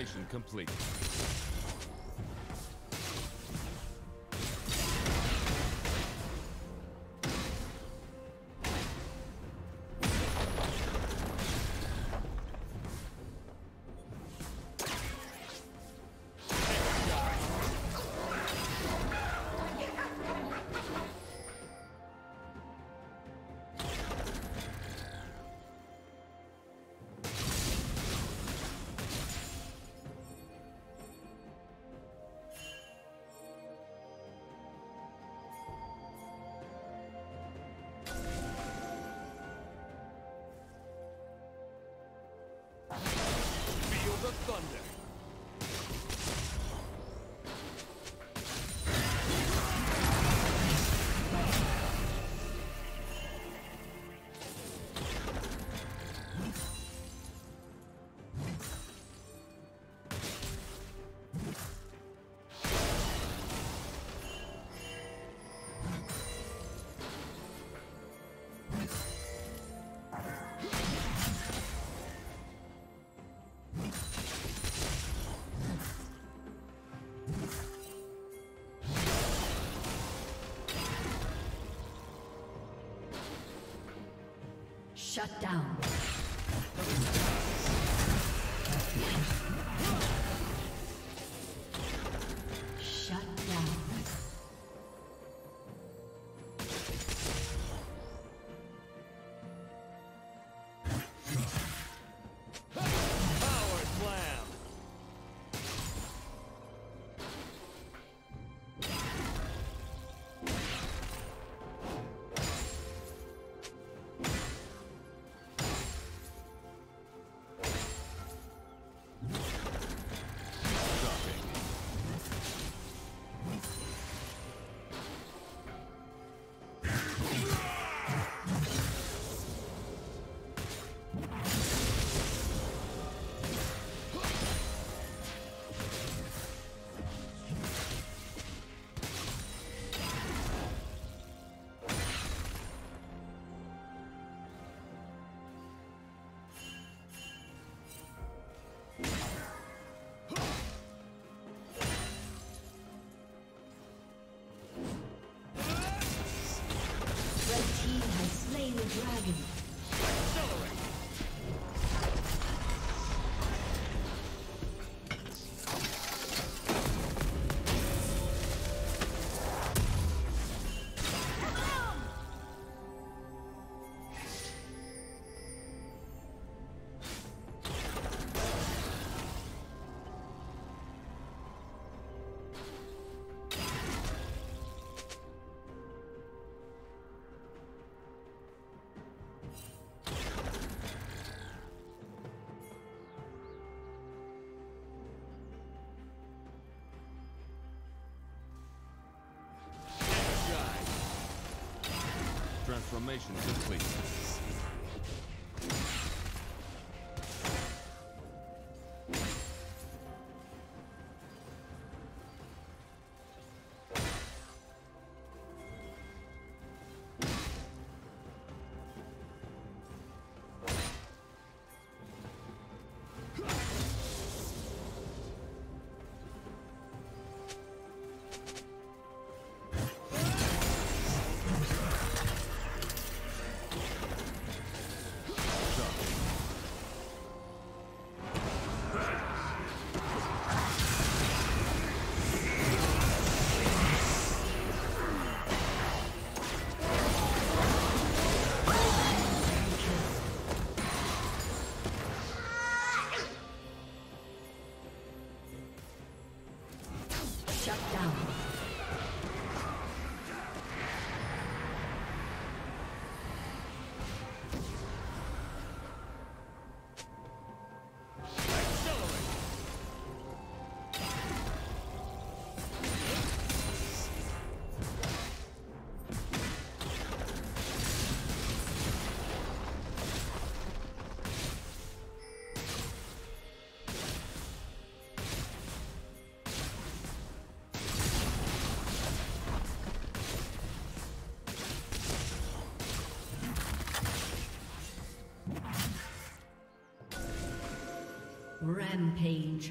Transformation complete. Shut down. Dragon. Transformation complete. Rampage.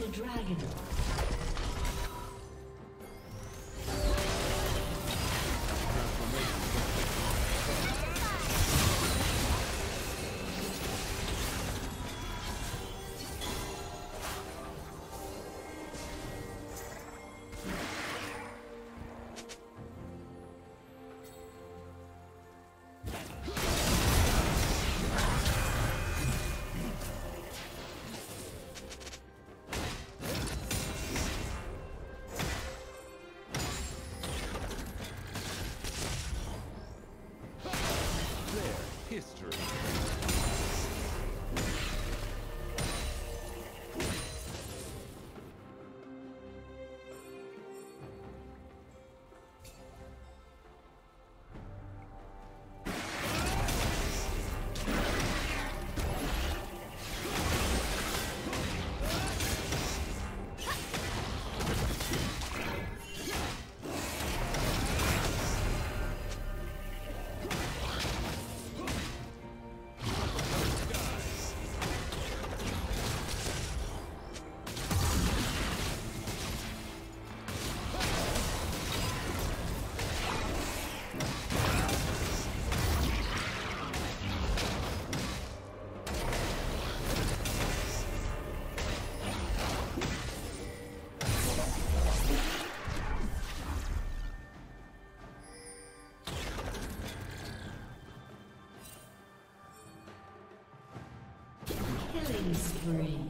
The dragon. Killing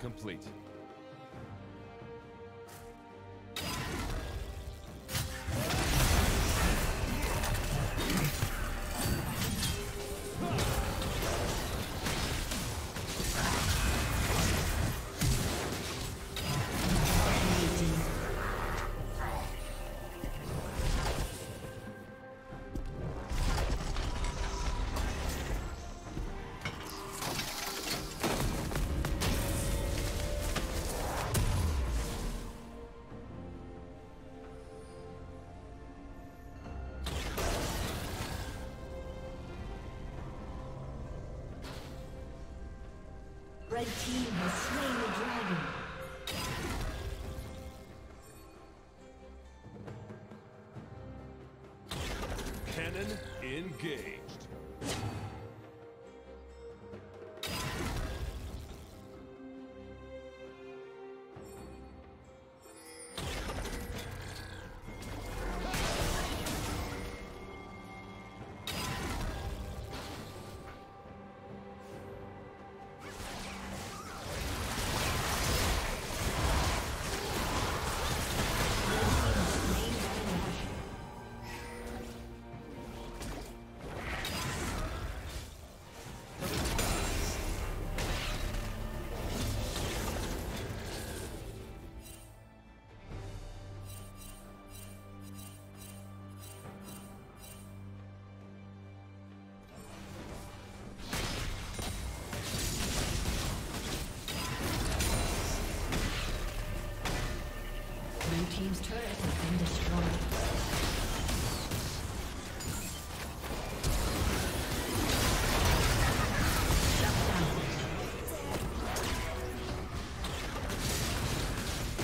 complete. Red team has slain the dragon. Cannon engaged.